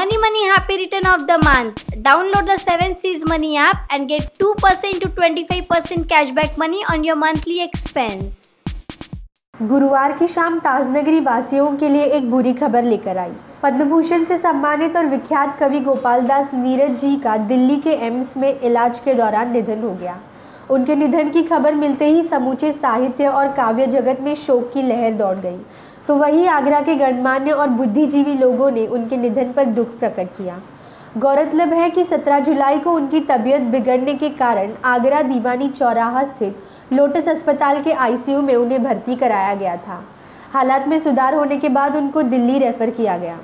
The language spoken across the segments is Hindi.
Money Money Happy Return of the Month. Download the 7 Seas Money app and get 2% to 25% cashback money on your monthly expense. गुरुवार की शाम ताजनगरी वासियों के लिए एक बुरी खबर लेकर आई पद्म भूषण से सम्मानित और विख्यात कवि गोपाल दास नीरज जी का दिल्ली के एम्स में इलाज के दौरान निधन हो गया उनके निधन की खबर मिलते ही समूचे साहित्य और काव्य जगत में शोक की लहर दौड़ गई तो वही आगरा के गणमान्य और बुद्धिजीवी लोगों ने उनके निधन पर दुख प्रकट किया। गौरतलब है कि 17 जुलाई को उनकी तबीयत बिगड़ने के कारण आगरा दीवानी चौराहा स्थित लोटस अस्पताल के आईसीयू में उन्हें भर्ती कराया गया था। हालात में सुधार होने के बाद उनको दिल्ली रेफर किया गया।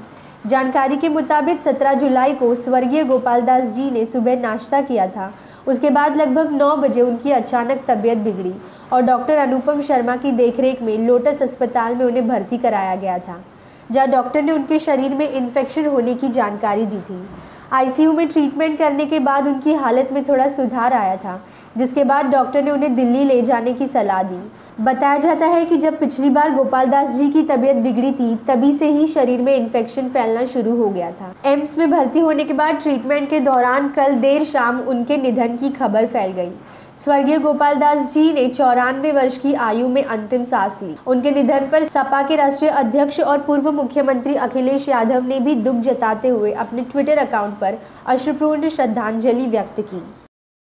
जानकारी के मुताबिक 17 जुलाई को स्वर्गीय गोपाल दास जी ने सुबह नाश्ता किया था। उसके बाद लगभग नौ बजे उनकी अचानक तबीयत बिगड़ी और डॉक्टर अनुपम शर्मा की देखरेख में लोटस अस्पताल में उन्हें भर्ती कराया गया था, जहाँ डॉक्टर ने उनके शरीर में इन्फेक्शन होने की जानकारी दी थी। आईसीयू में ट्रीटमेंट करने के बाद उनकी हालत में थोड़ा सुधार आया था, जिसके बाद डॉक्टर ने उन्हें दिल्ली ले जाने की सलाह दी। बताया जाता है कि जब पिछली बार गोपाल दास जी की तबीयत बिगड़ी थी, तभी से ही शरीर में इन्फेक्शन फैलना शुरू हो गया था। एम्स में भर्ती होने के बाद ट्रीटमेंट के दौरान कल देर शाम उनके निधन की खबर फैल गई। स्वर्गीय गोपाल दास जी ने चौरानवे वर्ष की आयु में अंतिम सांस ली। उनके निधन पर सपा के राष्ट्रीय अध्यक्ष और पूर्व मुख्यमंत्री अखिलेश यादव ने भी दुख जताते हुए अपने ट्विटर अकाउंट पर अश्रुपूर्ण श्रद्धांजलि व्यक्त की।